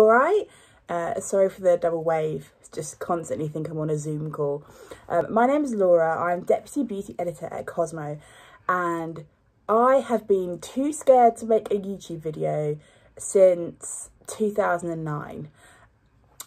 all right? Uh, sorry for the double wave. Just constantly think I'm on a Zoom call. Um, my name is Laura. I'm Deputy Beauty Editor at Cosmo. And I have been too scared to make a YouTube video since 2009.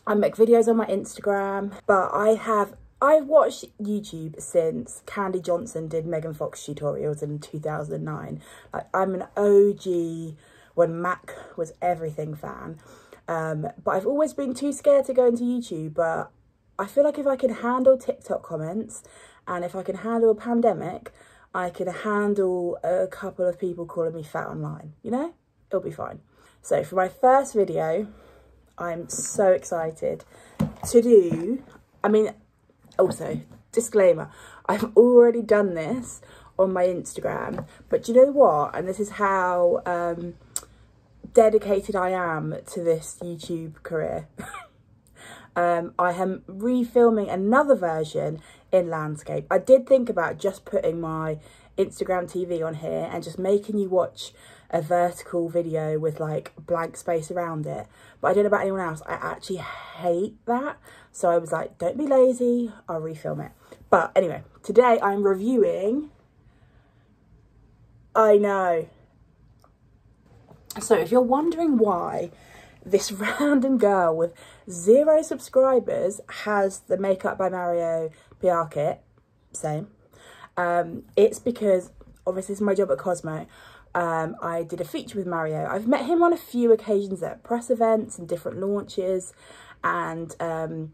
I make videos on my Instagram, but I have I've watched YouTube since Kandee Johnson did Megan Fox tutorials in 2009. Like, I'm an OG when Mac was everything fan. Um, but I've always been too scared to go into YouTube. But I feel like if I can handle TikTok comments and if I can handle a pandemic, I can handle a couple of people calling me fat online. You know, it'll be fine. So for my first video, I'm so excited to do, I mean, also, disclaimer, I've already done this on my Instagram, but you know what? And this is how um, dedicated I am to this YouTube career. um, I am refilming another version in landscape. I did think about just putting my Instagram TV on here and just making you watch a vertical video with like blank space around it. But I don't know about anyone else. I actually hate that. So I was like, don't be lazy. I'll refilm it. But anyway, today I'm reviewing. I know. So if you're wondering why this random girl with zero subscribers has the Makeup by Mario PR kit, same. Um, it's because obviously it's my job at Cosmo. Um, I did a feature with Mario. I've met him on a few occasions at press events and different launches and um,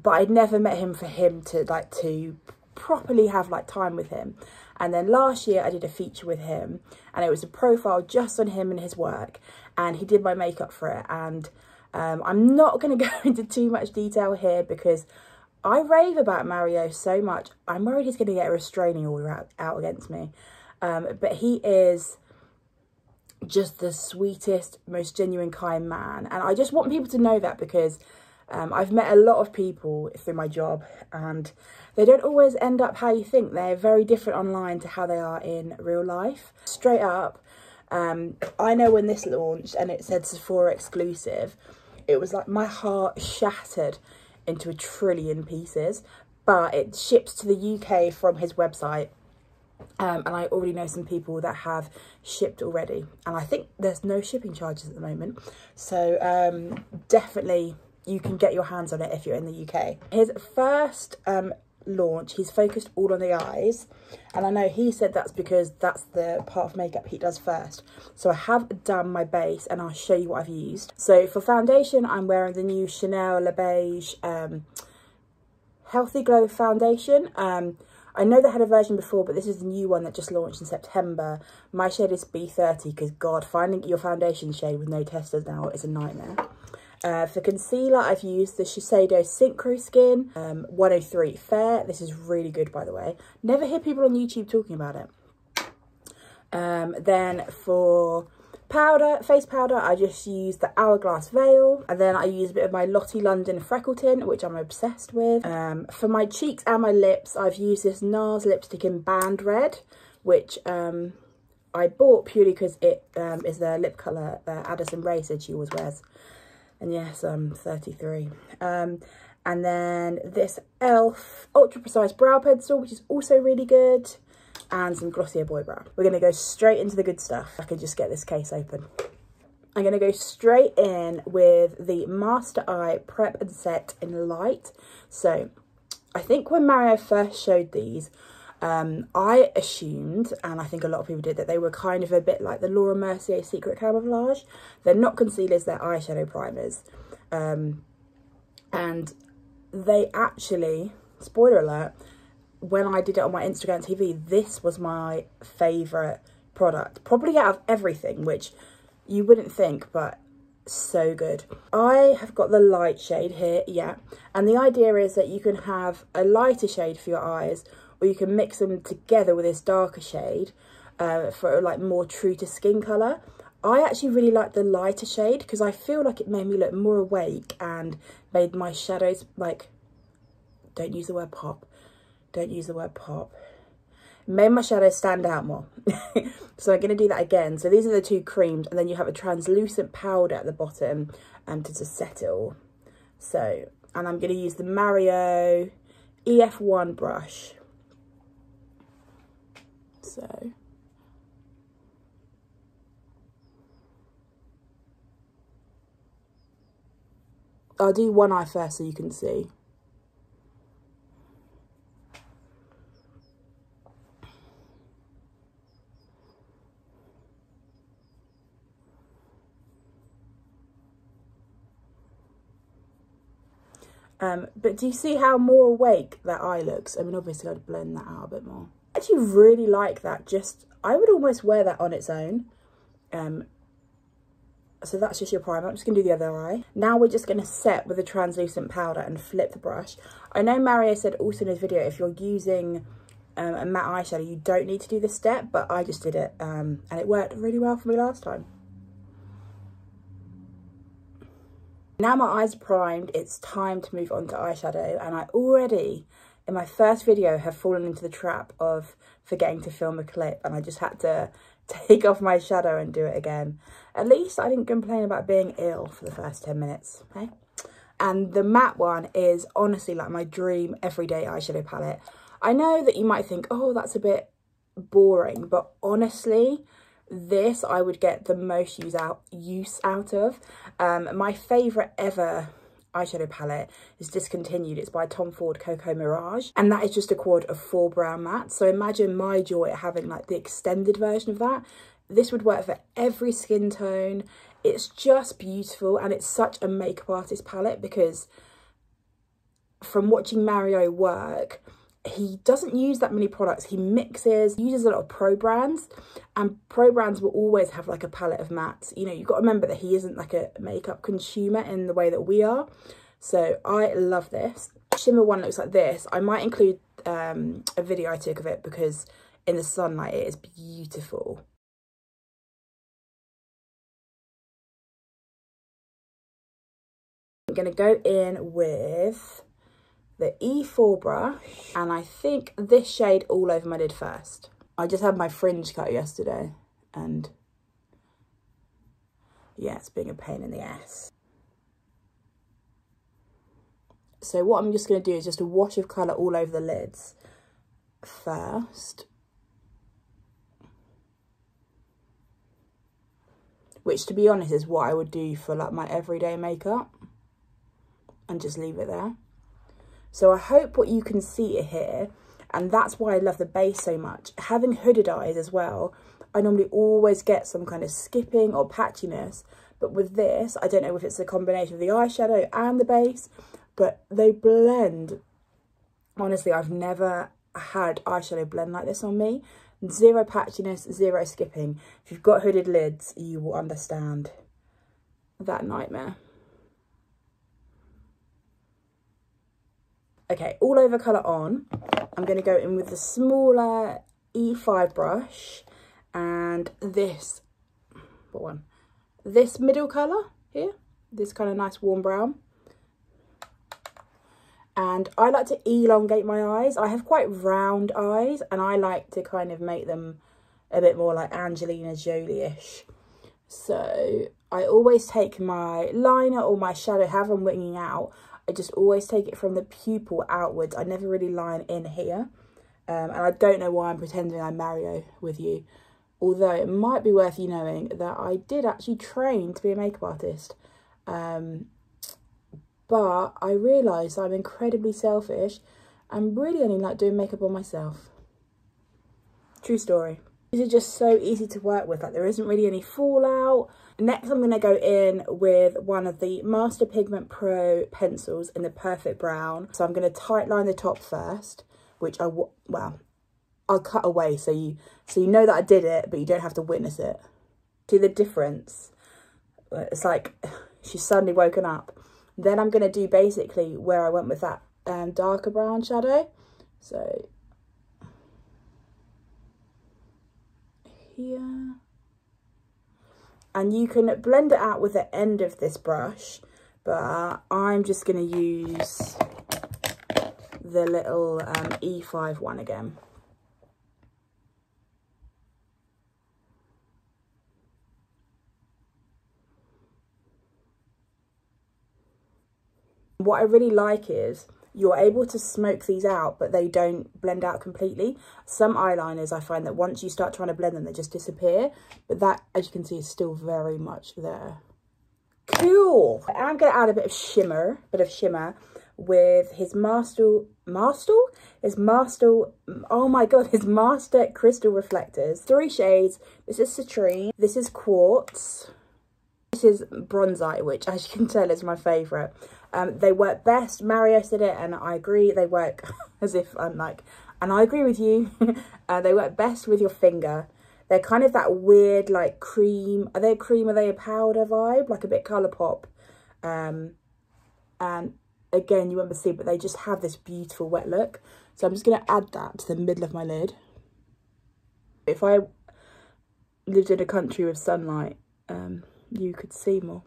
but I'd never met him for him to like to properly have like time with him. And then last year I did a feature with him and it was a profile just on him and his work and he did my makeup for it and um, I'm not going to go into too much detail here because I rave about Mario so much. I'm worried he's going to get a restraining order out, out against me. Um, but he is just the sweetest, most genuine, kind man. And I just want people to know that because um, I've met a lot of people through my job and they don't always end up how you think. They're very different online to how they are in real life. Straight up, um, I know when this launched and it said Sephora exclusive, it was like my heart shattered into a trillion pieces. But it ships to the UK from his website um, and I already know some people that have shipped already. And I think there's no shipping charges at the moment. So um, definitely you can get your hands on it if you're in the UK. His first um, launch, he's focused all on the eyes. And I know he said that's because that's the part of makeup he does first. So I have done my base and I'll show you what I've used. So for foundation, I'm wearing the new Chanel Les Beiges um, Healthy Glow Foundation. Um, I know they had a version before, but this is the new one that just launched in September. My shade is B30 because, God, finding your foundation shade with no testers now is a nightmare. Uh, for concealer, I've used the Shiseido Synchro Skin um, 103 Fair. This is really good, by the way. Never hear people on YouTube talking about it. Um, then for powder, face powder, I just use the Hourglass Veil. And then I use a bit of my Lottie London Freckle Tint, which I'm obsessed with. Um, for my cheeks and my lips, I've used this NARS lipstick in Banned Red, which um, I bought purely because it um, is the lip colour that Addison Rae said she always wears. And yes, I'm 33. Um, and then this e.l.f. Ultra Precise Brow Pencil, which is also really good and some Glossier Boy Brow. We're going to go straight into the good stuff. I can just get this case open. I'm going to go straight in with the Master Eye Prep and Set in Light. So I think when Mario first showed these, um, I assumed, and I think a lot of people did, that they were kind of a bit like the Laura Mercier Secret Camouflage. They're not concealers, they're eyeshadow primers. Um, and they actually, spoiler alert, when I did it on my Instagram TV, this was my favourite product. Probably out of everything, which you wouldn't think, but so good. I have got the light shade here, yeah. And the idea is that you can have a lighter shade for your eyes, or you can mix them together with this darker shade uh, for like more true to skin colour. I actually really like the lighter shade because I feel like it made me look more awake and made my shadows like, don't use the word pop, don't use the word pop. Made my shadows stand out more. so I'm going to do that again. So these are the two creams and then you have a translucent powder at the bottom um, to just set it all. So, and I'm going to use the Mario EF1 brush. So, I'll do one eye first so you can see. Um, but do you see how more awake that eye looks? I mean, obviously I'd blend that out a bit more. I actually really like that. Just, I would almost wear that on its own. Um, so that's just your primer. I'm just going to do the other eye. Now we're just going to set with a translucent powder and flip the brush. I know Mario said also in his video, if you're using um, a matte eyeshadow, you don't need to do this step, but I just did it um, and it worked really well for me last time. Now my eyes primed, it's time to move on to eyeshadow and I already, in my first video, have fallen into the trap of forgetting to film a clip and I just had to take off my shadow and do it again. At least I didn't complain about being ill for the first 10 minutes, okay? And the matte one is honestly like my dream everyday eyeshadow palette. I know that you might think, oh, that's a bit boring, but honestly, this I would get the most use out use out of. Um, my favourite ever eyeshadow palette is discontinued. It's by Tom Ford Coco Mirage. And that is just a quad of four brown mattes. So imagine my joy at having like the extended version of that. This would work for every skin tone. It's just beautiful and it's such a makeup artist palette because from watching Mario work, he doesn't use that many products. He mixes, uses a lot of pro brands and pro brands will always have like a palette of mattes. You know, you've got to remember that he isn't like a makeup consumer in the way that we are. So I love this. Shimmer one looks like this. I might include um, a video I took of it because in the sunlight it is beautiful. I'm to go in with the E4 brush and I think this shade all over my lid first. I just had my fringe cut yesterday and yeah, it's being a pain in the ass. So what I'm just going to do is just a wash of colour all over the lids first. Which to be honest is what I would do for like my everyday makeup. And just leave it there. So I hope what you can see here, and that's why I love the base so much. Having hooded eyes as well, I normally always get some kind of skipping or patchiness. But with this, I don't know if it's a combination of the eyeshadow and the base, but they blend. Honestly, I've never had eyeshadow blend like this on me. Zero patchiness, zero skipping. If you've got hooded lids, you will understand that nightmare. Okay, all over colour on. I'm going to go in with the smaller E5 brush and this, what one? This middle colour here, this kind of nice warm brown. And I like to elongate my eyes. I have quite round eyes and I like to kind of make them a bit more like Angelina Jolie-ish. So I always take my liner or my shadow, have them winging out. I just always take it from the pupil outwards. I never really line in here. Um, and I don't know why I'm pretending I'm Mario with you. Although it might be worth you knowing that I did actually train to be a makeup artist. Um, but I realised I'm incredibly selfish and really only like doing makeup on myself. True story. These are just so easy to work with. Like there isn't really any fallout. Next, I'm going to go in with one of the Master Pigment Pro pencils in the Perfect Brown. So I'm going to tight line the top first, which I, well, I'll cut away so you, so you know that I did it, but you don't have to witness it. See the difference? It's like she's suddenly woken up. Then I'm going to do basically where I went with that um, darker brown shadow. So here. And you can blend it out with the end of this brush, but I'm just going to use the little um, E5 one again. What I really like is you're able to smoke these out, but they don't blend out completely. Some eyeliners, I find that once you start trying to blend them, they just disappear. But that, as you can see, is still very much there. Cool. I'm going to add a bit of shimmer, bit of shimmer with his master, master? His master, oh my god, his master crystal reflectors. Three shades. This is citrine. This is quartz. This is bronzite, which as you can tell is my favourite. Um, they work best. Mario said it, and I agree. They work as if I'm like, and I agree with you. uh, they work best with your finger. They're kind of that weird, like cream. Are they a cream? Are they a powder vibe? Like a bit Colourpop. Um, and again, you won't be see, but they just have this beautiful wet look. So I'm just going to add that to the middle of my lid. If I lived in a country with sunlight, um, you could see more.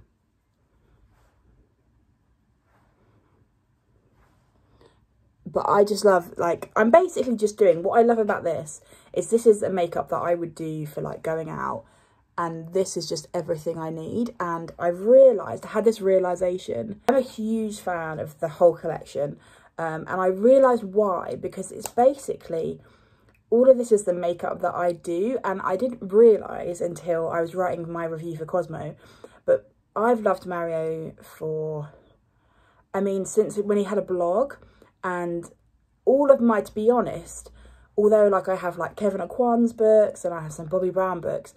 but I just love, like, I'm basically just doing, what I love about this is this is a makeup that I would do for, like, going out. And this is just everything I need. And I've realised, I had this realisation. I'm a huge fan of the whole collection. Um, and I realised why, because it's basically, all of this is the makeup that I do. And I didn't realise until I was writing my review for Cosmo. But I've loved Mario for, I mean, since when he had a blog and all of my, to be honest, although like I have like Kevyn Aucoin's books and I have some Bobbi Brown books,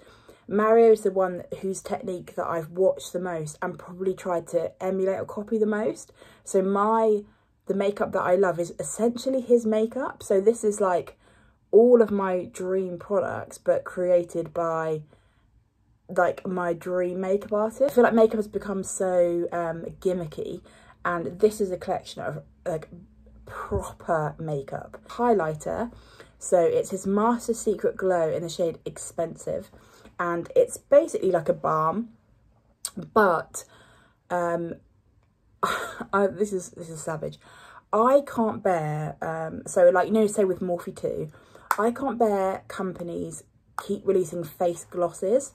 Mario is the one whose technique that I've watched the most and probably tried to emulate or copy the most. So my, the makeup that I love is essentially his makeup. So this is like all of my dream products, but created by like my dream makeup artist. I feel like makeup has become so um, gimmicky and this is a collection of like proper makeup. Highlighter, so it's his Master Secret Glow in the shade Expensive. And it's basically like a balm, but um, I, this is this is savage. I can't bear, um, so like, you know, say with Morphe 2, I can't bear companies keep releasing face glosses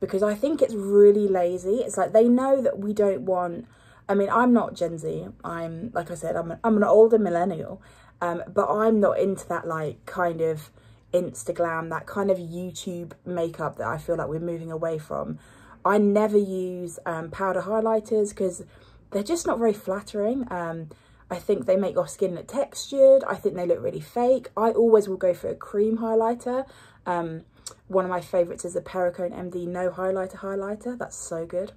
because I think it's really lazy. It's like they know that we don't want I mean, I'm not Gen Z. I'm, like I said, I'm an, I'm an older millennial, um, but I'm not into that, like, kind of Instagram, that kind of YouTube makeup that I feel like we're moving away from. I never use um, powder highlighters because they're just not very flattering. Um, I think they make your skin look textured. I think they look really fake. I always will go for a cream highlighter. Um, one of my favourites is the Perricone MD No Highlighter Highlighter. That's so good.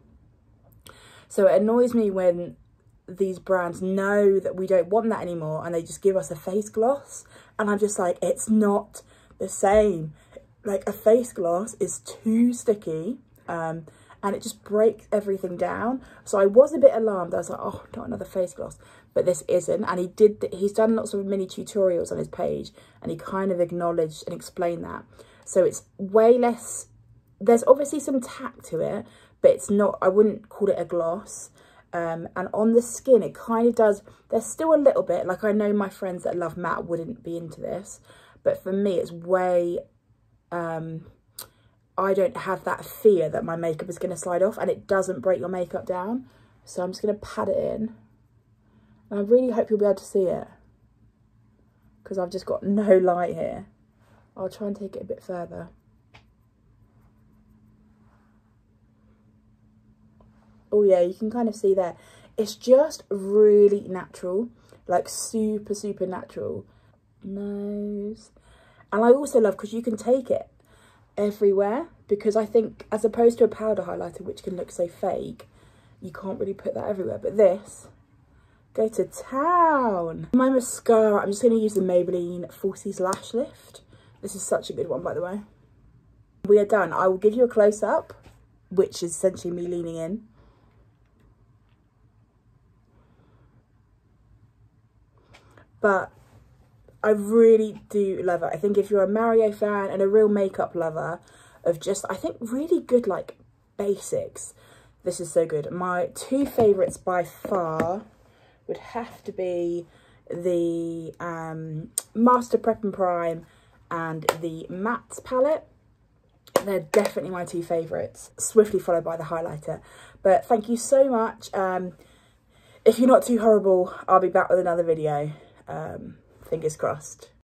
So it annoys me when these brands know that we don't want that anymore and they just give us a face gloss. And I'm just like, it's not the same. Like a face gloss is too sticky um, and it just breaks everything down. So I was a bit alarmed. I was like, oh, not another face gloss. But this isn't. And he did, he's done lots of mini tutorials on his page and he kind of acknowledged and explained that. So it's way less, there's obviously some tack to it, but it's not, I wouldn't call it a gloss. Um, and on the skin, it kind of does, there's still a little bit, like I know my friends that love matte wouldn't be into this, but for me, it's way, um, I don't have that fear that my makeup is going to slide off and it doesn't break your makeup down. So I'm just going to pat it in. And I really hope you'll be able to see it because I've just got no light here. I'll try and take it a bit further. oh yeah you can kind of see there it's just really natural like super super natural nose and I also love because you can take it everywhere because I think as opposed to a powder highlighter which can look so fake you can't really put that everywhere. But this go to town. My mascara I'm just going to use the Maybelline Falsies Lash Lift. This is such a good one by the way. We are done. I will give you a close-up which is essentially me leaning in. But I really do love it. I think if you're a Mario fan and a real makeup lover of just, I think really good like basics, this is so good. My two favourites by far would have to be the um, Master Prep and Prime and the Matte palette. They're definitely my two favourites, swiftly followed by the highlighter. But thank you so much. Um, if you're not too horrible, I'll be back with another video. Um, fingers crossed.